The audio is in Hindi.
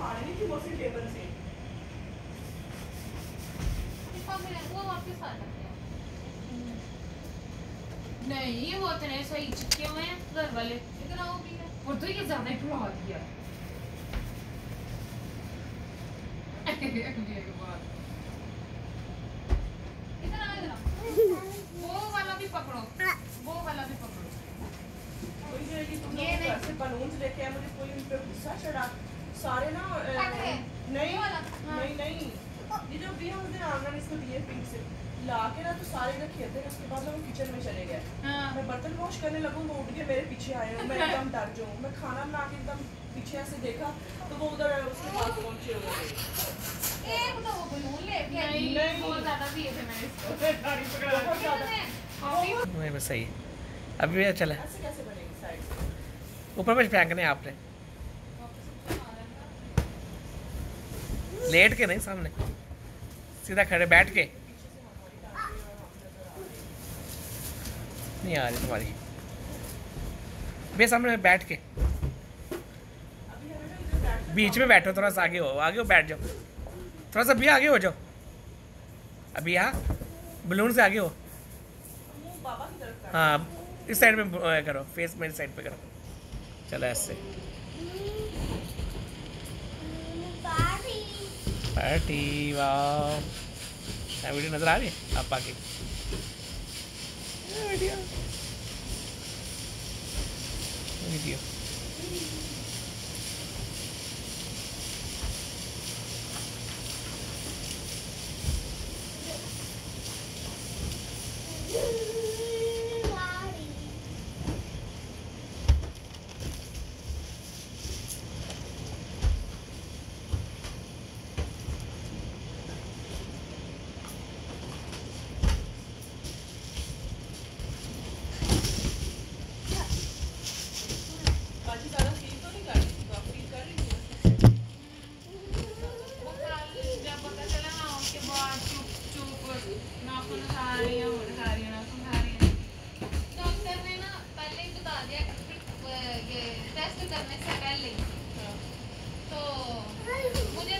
रही थी वो टेबल से वो हैं। नहीं वो इतने सही चिपके हुए हैं घर वाले। इतना वो भी है और तो ये ज़्यादा ही फुला दिया इतना इतना वो वाला भी पकड़ो। वो वाला भी पकड़ो। कोई जो तुम ये लोग नहीं। घर से बलून्स लेके आए मुझे कोई उन पे गुस्सा चढ़ा। सारे ना नहीं वाला? हाँ। नहीं। नहीं ये जो भी हम उस दिन आमना ने इसको दिए पिंक से ला के ना तो सारे इधर खेलते हैं उसके बाद हम किचन में चले गए। हाँ। मैं बर्तन वॉश करने लगूँ वो उठ के मेरे पीछे आए मैं एकदम डर जाऊँ। मैं खाना बना के एकदम पीछे ऐसे देखा तो वो उधर उसके पास पहुँचे हुए थे एक तो वो बलून लेके आई। नहीं। नहीं बहुत ज़्यादा दिए थे मैंने इसको। गाड़ी पकड़ा बहुत ज़्यादा। कॉफ़ी? नहीं बस सही। अभी भी चला। ऊपर में फेंकने हैं आपने। लेट के नहीं, सामने। सीधा खड़े, बैठ के। नहीं आ रही तुम्हारी। बे, सामने बैठ के। बीच में बैठो, थोड़ा सा आगे हो आगे हो, बैठ जाओ। थोड़ा सा भी आगे हो जाओ। अभी यहाँ बलून से आगे हो। हाँ इस साइड में करो, फेस मेरी साइड पे करो। चलो ऐसे। पार्टी वाह वीडियो नज़र आ रही है? पापा की वीडियो वीडियो बाकी सारा फील तो नहीं कर रही तो फील कर रही थी वो कल जब पता चला ना उसके बाद चुप चुप नाखून खा रही है खा रही है नाखून खा रही है डॉक्टर ने ना पहले ही बता दिया ये टेस्ट करने से पहले ही। तो मुझे